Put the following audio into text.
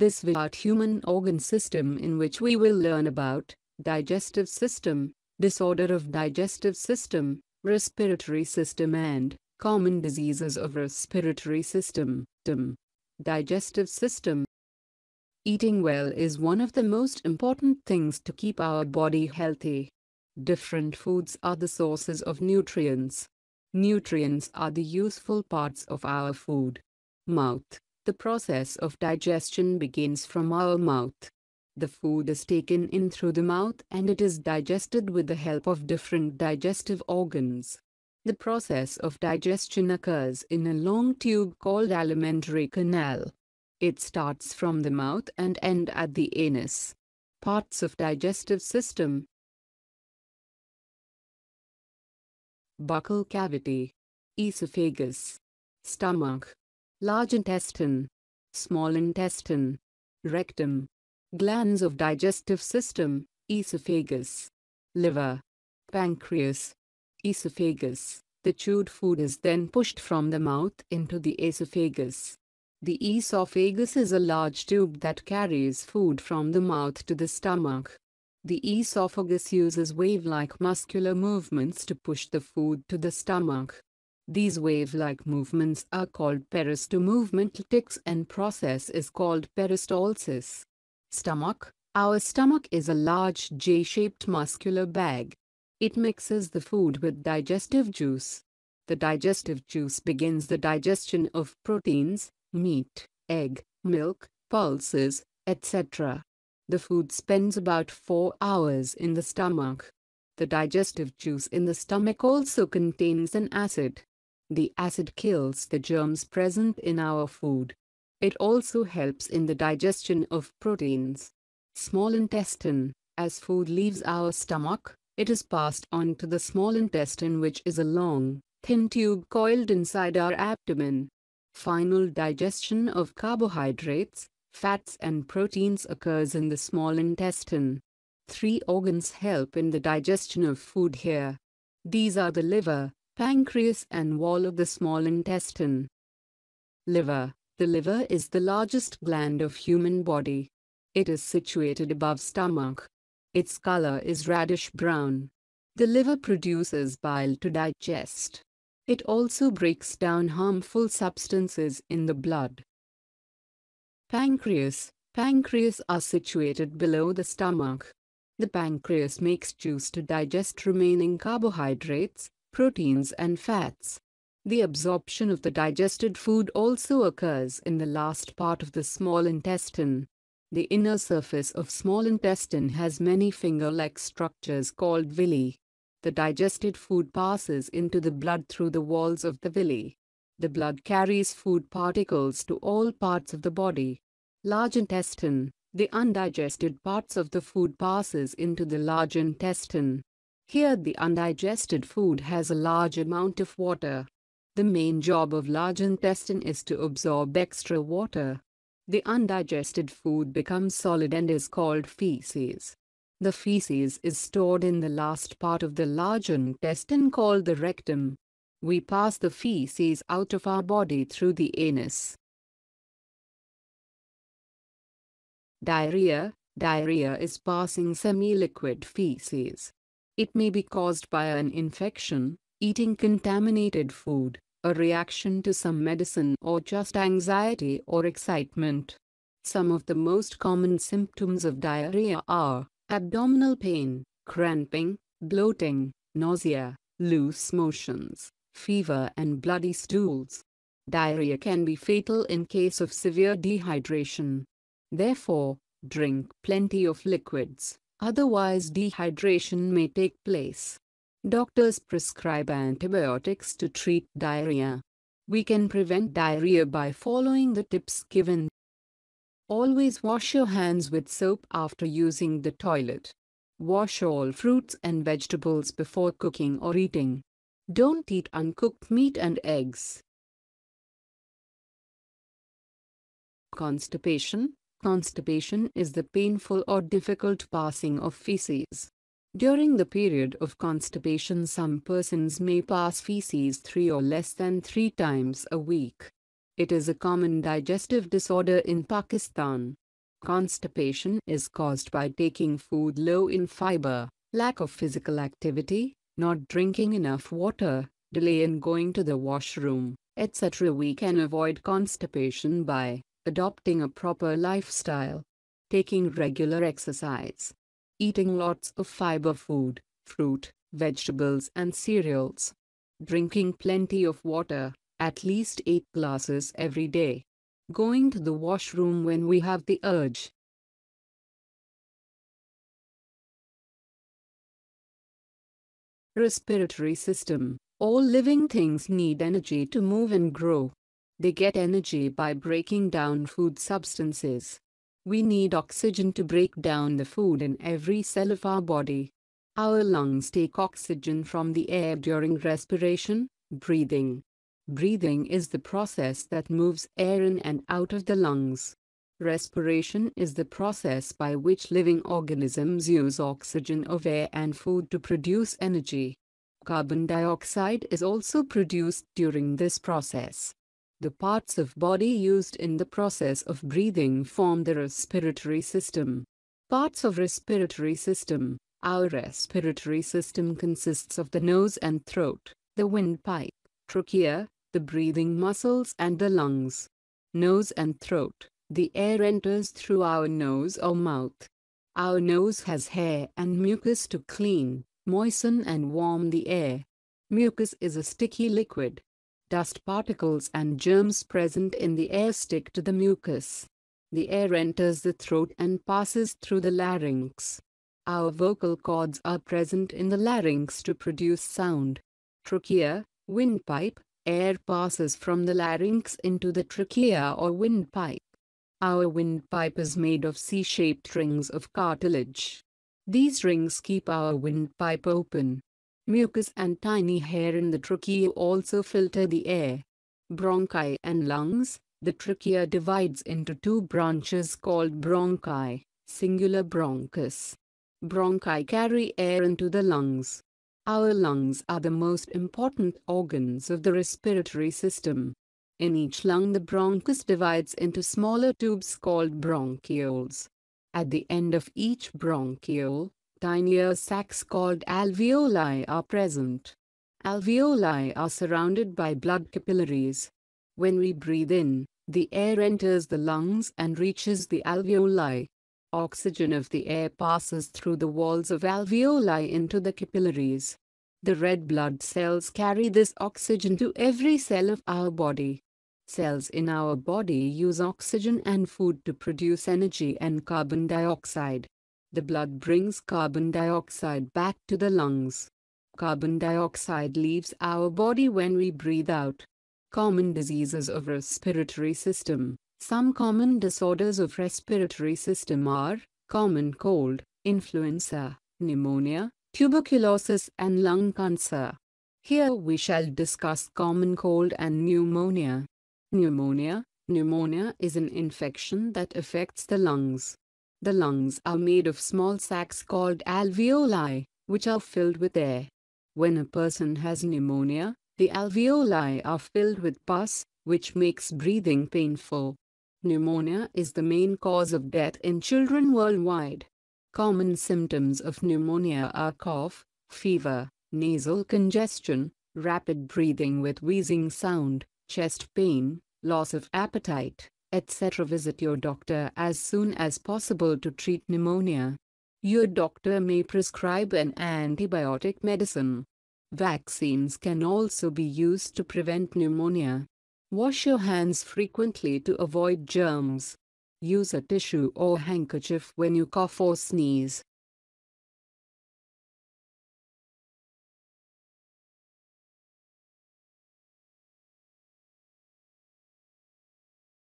This without human organ system in which we will learn about digestive system, disorder of digestive system, respiratory system and common diseases of respiratory system. Digestive system Eating well is one of the most important things to keep our body healthy. Different foods are the sources of nutrients. Nutrients are the useful parts of our food. Mouth. The process of digestion begins from our mouth. The food is taken in through the mouth and it is digested with the help of different digestive organs. The process of digestion occurs in a long tube called alimentary canal. It starts from the mouth and end at the anus. Parts of digestive system Buccal cavity Esophagus Stomach Large intestine Small intestine Rectum Glands of digestive system Esophagus Liver Pancreas Esophagus The chewed food is then pushed from the mouth into the esophagus. The esophagus is a large tube that carries food from the mouth to the stomach. The esophagus uses wave-like muscular movements to push the food to the stomach. These wave-like movements are called peristomovemental tics and process is called peristalsis. Stomach Our stomach is a large J-shaped muscular bag. It mixes the food with digestive juice. The digestive juice begins the digestion of proteins, meat, egg, milk, pulses, etc. The food spends about 4 hours in the stomach. The digestive juice in the stomach also contains an acid. The acid kills the germs present in our food. It also helps in the digestion of proteins. Small intestine. As food leaves our stomach, it is passed on to the small intestine which is a long, thin tube coiled inside our abdomen. Final digestion of carbohydrates, fats and proteins occurs in the small intestine. Three organs help in the digestion of food here. These are the liver, pancreas and wall of the small intestine. Liver. The liver is the largest gland of human body. It is situated above stomach. Its color is reddish brown. The liver produces bile to digest. It also breaks down harmful substances in the blood. Pancreas Pancreas are situated below the stomach. The pancreas makes juice to digest remaining carbohydrates, proteins and fats. The absorption of the digested food also occurs in the last part of the small intestine. The inner surface of small intestine has many finger-like structures called villi. The digested food passes into the blood through the walls of the villi. The blood carries food particles to all parts of the body. Large intestine. The undigested parts of the food passes into the large intestine. Here the undigested food has a large amount of water. The main job of large intestine is to absorb extra water. The undigested food becomes solid and is called feces. The feces is stored in the last part of the large intestine called the rectum. We pass the feces out of our body through the anus. Diarrhea Diarrhea is passing semi-liquid feces. It may be caused by an infection, eating contaminated food, a reaction to some medicine or just anxiety or excitement. Some of the most common symptoms of diarrhea are abdominal pain, cramping, bloating, nausea, loose motions, fever and bloody stools. Diarrhea can be fatal in case of severe dehydration. Therefore, drink plenty of liquids, otherwise dehydration may take place. Doctors prescribe antibiotics to treat diarrhea. We can prevent diarrhea by following the tips given. Always wash your hands with soap after using the toilet. Wash all fruits and vegetables before cooking or eating. Don't eat uncooked meat and eggs. Constipation Constipation is the painful or difficult passing of feces. During the period of constipation some persons may pass feces three or less than three times a week. It is a common digestive disorder in Pakistan. Constipation is caused by taking food low in fiber, lack of physical activity, not drinking enough water, delay in going to the washroom, etc. We can avoid constipation by adopting a proper lifestyle, taking regular exercise, eating lots of fiber food, fruit, vegetables and cereals, drinking plenty of water, at least 8 glasses every day, going to the washroom when we have the urge. Respiratory system All living things need energy to move and grow. They get energy by breaking down food substances. We need oxygen to break down the food in every cell of our body. Our lungs take oxygen from the air during respiration, breathing. Breathing is the process that moves air in and out of the lungs. Respiration is the process by which living organisms use oxygen of air and food to produce energy. Carbon dioxide is also produced during this process. The parts of body used in the process of breathing form the respiratory system. Parts of respiratory system Our respiratory system consists of the nose and throat, the windpipe, trachea, the breathing muscles and the lungs. Nose and throat. The air enters through our nose or mouth. Our nose has hair and mucus to clean, moisten and warm the air. Mucus is a sticky liquid. Dust particles and germs present in the air stick to the mucus. The air enters the throat and passes through the larynx. Our vocal cords are present in the larynx to produce sound. Trachea, windpipe, Air passes from the larynx into the trachea or windpipe. Our windpipe is made of C-shaped rings of cartilage. These rings keep our windpipe open. Mucus and tiny hair in the trachea also filter the air. Bronchi and lungs. The trachea divides into two branches called bronchi, singular bronchus. Bronchi carry air into the lungs. Our lungs are the most important organs of the respiratory system. In each lung the bronchus divides into smaller tubes called bronchioles. At the end of each bronchiole, tinier sacs called alveoli are present. Alveoli are surrounded by blood capillaries. When we breathe in, the air enters the lungs and reaches the alveoli. Oxygen of the air passes through the walls of alveoli into the capillaries. The red blood cells carry this oxygen to every cell of our body. Cells in our body use oxygen and food to produce energy and carbon dioxide. The blood brings carbon dioxide back to the lungs. Carbon dioxide leaves our body when we breathe out. Common diseases of respiratory system some common disorders of respiratory system are common cold, influenza, pneumonia, tuberculosis and lung cancer. Here we shall discuss common cold and pneumonia. Pneumonia Pneumonia is an infection that affects the lungs. The lungs are made of small sacs called alveoli, which are filled with air. When a person has pneumonia, the alveoli are filled with pus, which makes breathing painful. Pneumonia is the main cause of death in children worldwide. Common symptoms of pneumonia are cough, fever, nasal congestion, rapid breathing with wheezing sound, chest pain, loss of appetite, etc. Visit your doctor as soon as possible to treat pneumonia. Your doctor may prescribe an antibiotic medicine. Vaccines can also be used to prevent pneumonia. Wash your hands frequently to avoid germs. Use a tissue or handkerchief when you cough or sneeze.